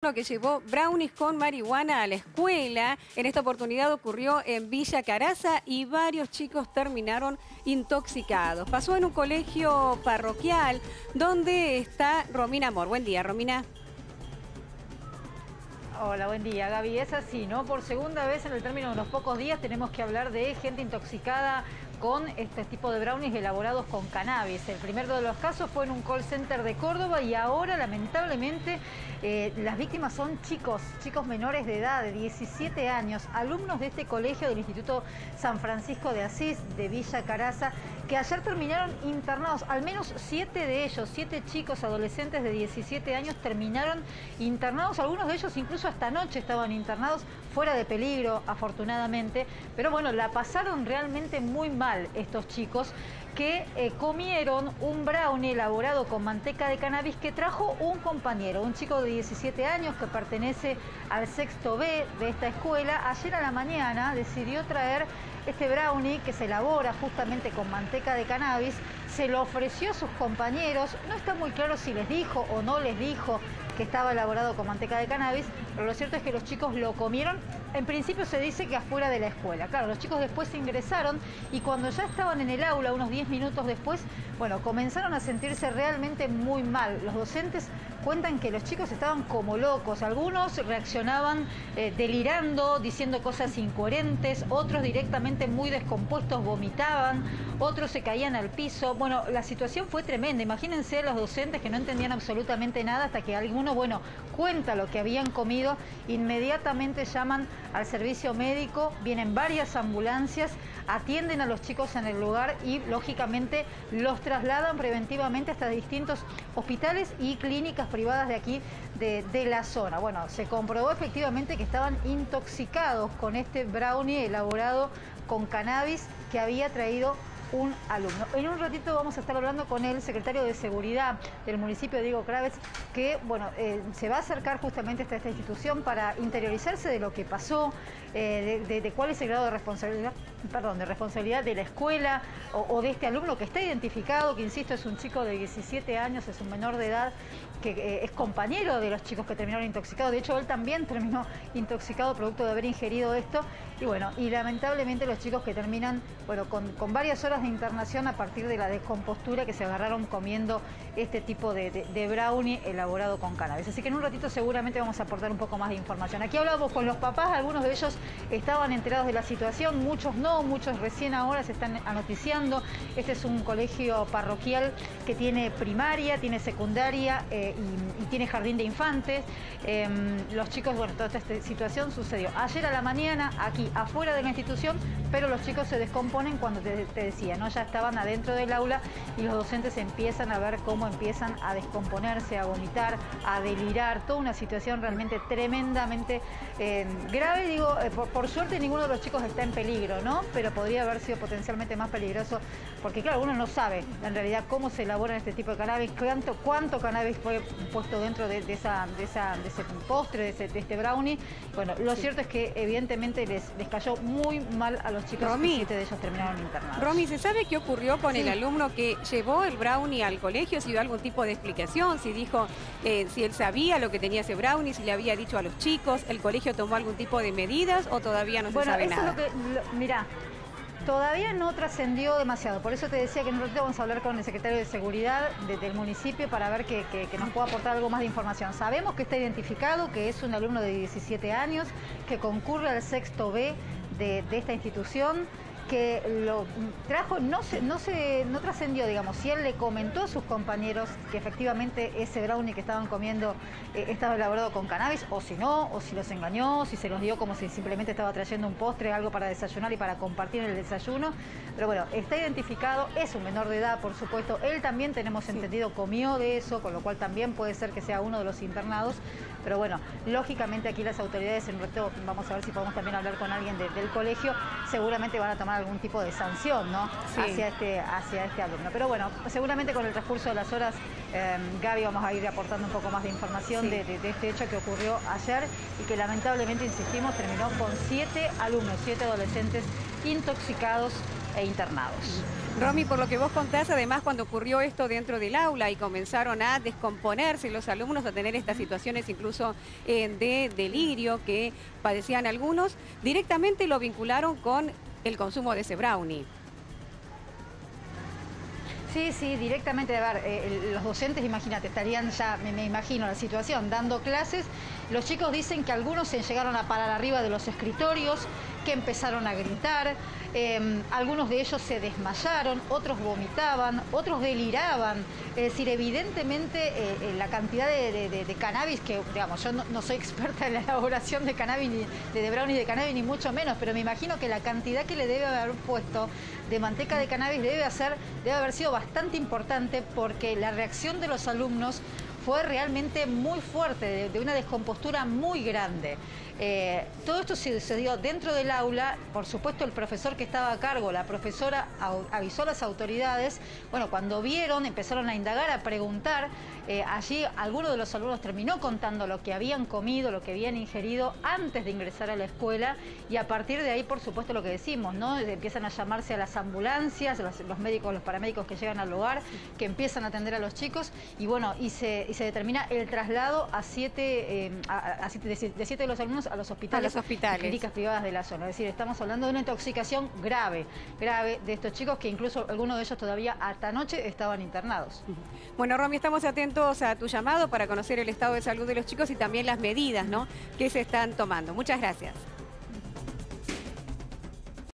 que llevó brownies con marihuana a la escuela. En esta oportunidad ocurrió en Villa Caraza y varios chicos terminaron intoxicados. Pasó en un colegio parroquial donde está Romina Amor. Buen día, Romina. Hola, buen día, Gaby. Es así, ¿no? Por segunda vez en el término de unos pocos días tenemos que hablar de gente intoxicada con este tipo de brownies elaborados con cannabis. El primero de los casos fue en un call center de Córdoba y ahora, lamentablemente, eh, las víctimas son chicos, chicos menores de edad, de 17 años, alumnos de este colegio del Instituto San Francisco de Asís, de Villa Caraza, que ayer terminaron internados, al menos siete de ellos, siete chicos adolescentes de 17 años terminaron internados, algunos de ellos incluso hasta anoche estaban internados, fuera de peligro, afortunadamente, pero bueno, la pasaron realmente muy mal estos chicos que eh, comieron un brownie elaborado con manteca de cannabis que trajo un compañero, un chico de 17 años que pertenece al sexto B de esta escuela. Ayer a la mañana decidió traer este brownie que se elabora justamente con manteca de cannabis, se lo ofreció a sus compañeros, no está muy claro si les dijo o no les dijo que estaba elaborado con manteca de cannabis, pero lo cierto es que los chicos lo comieron, en principio se dice que afuera de la escuela. Claro, los chicos después ingresaron y cuando ya estaban en el aula, unos 10 minutos después, bueno, comenzaron a sentirse realmente muy mal. Los docentes cuentan que los chicos estaban como locos, algunos reaccionaban eh, delirando, diciendo cosas incoherentes, otros directamente muy descompuestos vomitaban, otros se caían al piso. Bueno, la situación fue tremenda. Imagínense los docentes que no entendían absolutamente nada hasta que alguno bueno, cuenta lo que habían comido, inmediatamente llaman al servicio médico, vienen varias ambulancias, atienden a los chicos en el lugar y lógicamente los trasladan preventivamente hasta distintos hospitales y clínicas privadas de aquí de, de la zona. Bueno, se comprobó efectivamente que estaban intoxicados con este brownie elaborado con cannabis que había traído un alumno. En un ratito vamos a estar hablando con el secretario de Seguridad del municipio, Diego Craves, que bueno, eh, se va a acercar justamente hasta esta institución para interiorizarse de lo que pasó, eh, de, cuál es el grado de responsabilidad, perdón, de responsabilidad de la escuela o, de este alumno que está identificado, que insisto es un chico de 17 años, es un menor de edad, que eh, es compañero de los chicos que terminaron intoxicados. De hecho, él también terminó intoxicado producto de haber ingerido esto. Y bueno, y lamentablemente los chicos que terminan, bueno, con, con varias horas de internación a partir de la descompostura que se agarraron comiendo este tipo de, brownie elaborado con cannabis. Así que en un ratito seguramente vamos a aportar un poco más de información. Aquí hablamos con los papás, algunos de ellos estaban enterados de la situación, muchos no, muchos recién ahora se están anoticiando. Este es un colegio parroquial que tiene primaria, tiene secundaria eh, y, tiene jardín de infantes. Em, los chicos, bueno, toda esta situación sucedió ayer a la mañana aquí afuera de la institución, pero los chicos se descomponen cuando te, te decía, ¿no? Ya estaban adentro del aula y los docentes empiezan a ver cómo empiezan a descomponerse, a vomitar, a delirar, toda una situación realmente tremendamente eh, grave. Digo, eh, por, suerte ninguno de los chicos está en peligro, ¿no? Pero podría haber sido potencialmente más peligroso, porque claro, uno no sabe en realidad cómo se elabora este tipo de cannabis, cuánto, cuánto cannabis fue puesto dentro de, esa, de, ese postre, de, este brownie. Bueno, lo cierto es que evidentemente les, les cayó muy mal a los chicos y siete de ellos terminaron internados. Romy, ¿se sabe qué ocurrió con el alumno que llevó el brownie al colegio? ¿Si dio algún tipo de explicación? ¿Si dijo eh, si él sabía lo que tenía ese brownie? ¿Si le había dicho a los chicos? ¿El colegio tomó algún tipo de medidas o todavía no se sabe nada? Bueno, eso mira, Todavía no trascendió demasiado, por eso te decía que nosotros vamos a hablar con el secretario de Seguridad del municipio para ver que, nos pueda aportar algo más de información. Sabemos que está identificado, que es un alumno de 17 años, que concurre al sexto B de esta institución, que lo trajo, no se, no se, no trascendió, digamos, si él le comentó a sus compañeros que efectivamente ese brownie que estaban comiendo eh, estaba elaborado con cannabis, o si no, o si los engañó, si se los dio como si simplemente estaba trayendo un postre, algo para desayunar y para compartir el desayuno. Pero bueno, está identificado, es un menor de edad, por supuesto. Él también tenemos entendido comió de eso, con lo cual también puede ser que sea uno de los internados. Pero bueno, lógicamente aquí las autoridades, en reto, vamos a ver si podemos también hablar con alguien del colegio, seguramente van a tomar algún tipo de sanción ¿no? hacia, este, hacia este alumno. Pero bueno, seguramente con el transcurso de las horas, em, Gaby, vamos a ir aportando un poco más de información de, este hecho que ocurrió ayer y que lamentablemente, insistimos, terminó con siete alumnos, siete adolescentes intoxicados e internados. Romy, por lo que vos contás, además cuando ocurrió esto dentro del aula y comenzaron a descomponerse los alumnos, a tener estas situaciones incluso eh, de delirio que padecían algunos, directamente lo vincularon con el consumo de ese brownie. Sí, sí, directamente, a ver, eh, los docentes, imagínate, estarían ya, me, imagino la situación, dando clases. Los chicos dicen que algunos se llegaron a parar arriba de los escritorios, que empezaron a gritar, em, algunos de ellos se desmayaron, otros vomitaban, otros deliraban. Es decir, evidentemente eh, eh, la cantidad de, cannabis, que digamos, yo no, soy experta en la elaboración de cannabis, ni, de, brownies de cannabis, ni mucho menos, pero me imagino que la cantidad que le debe haber puesto de manteca de cannabis debe, hacer, debe haber sido bastante importante porque la reacción de los alumnos fue realmente muy fuerte, de, una descompostura muy grande. Eh, todo esto se sucedió dentro del aula, por supuesto el profesor que estaba a cargo, la profesora avisó a las autoridades, bueno, cuando vieron, empezaron a indagar, a preguntar, eh, allí alguno de los alumnos terminó contando lo que habían comido, lo que habían ingerido antes de ingresar a la escuela. Y a partir de ahí, por supuesto, lo que decimos, ¿no? Empiezan a llamarse a las ambulancias, los, médicos, los paramédicos que llegan al lugar, que empiezan a atender a los chicos. Y bueno, y se, determina el traslado a siete, eh, de siete de los alumnos a los hospitales, a los hospitales. clínicas privadas de la zona. Es decir, estamos hablando de una intoxicación grave, grave de estos chicos que incluso algunos de ellos todavía hasta anoche estaban internados. Bueno, Romy, estamos atentos a tu llamado para conocer el estado de salud de los chicos y también las medidas ¿no? que se están tomando. Muchas gracias.